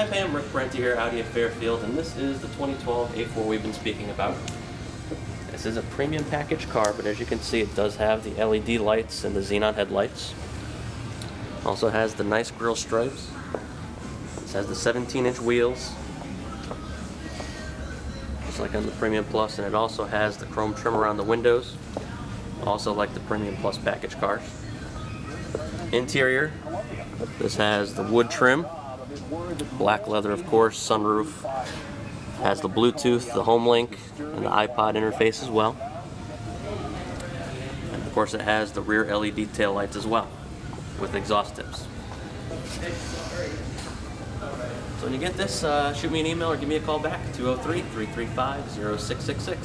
Hi Pam, Rick Parenti here, Audi of Fairfield, and this is the 2012 A4 we've been speaking about. This is a premium package car, but as you can see it does have the LED lights and the xenon headlights. Also has the nice grille stripes. This has the 17 inch wheels, just like on the Premium Plus, and it also has the chrome trim around the windows, also like the Premium Plus package cars. Interior, this has the wood trim, black leather of course, sunroof, has the Bluetooth, the home link, and the iPod interface as well. And of course it has the rear LED tail lights as well, with exhaust tips. So when you get this, uh, shoot me an email or give me a call back, 203-335-0666.